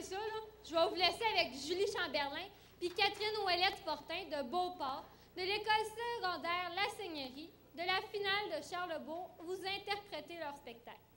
je vais vous laisser avec Julie Chamberlain puis Catherine Ouellette Fortin de Beauport, de l'école secondaire La Seigneurie, de la finale de Charlebourg, vous interpréter leur spectacle.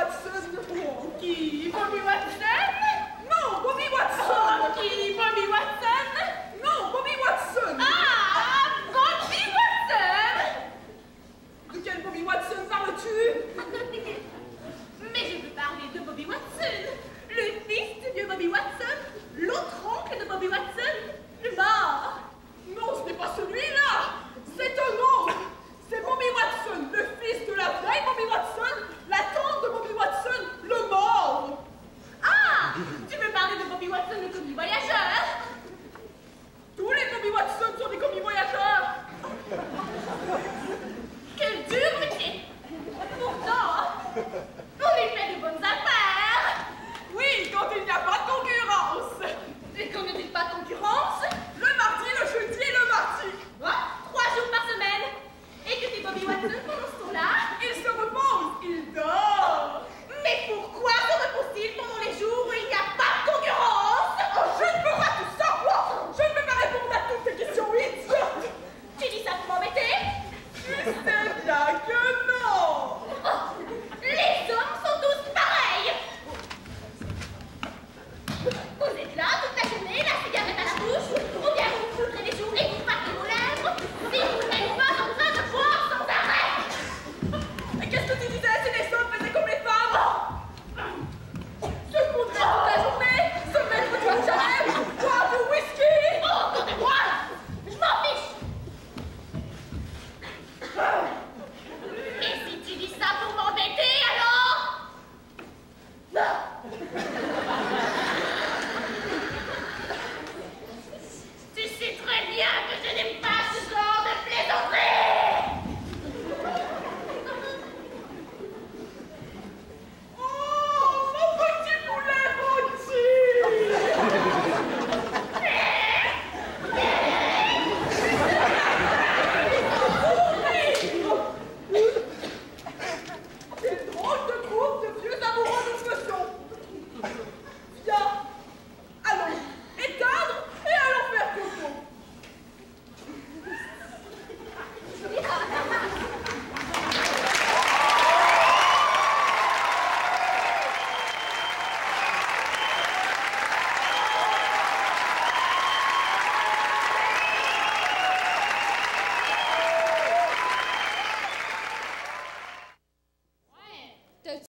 Watson, o que?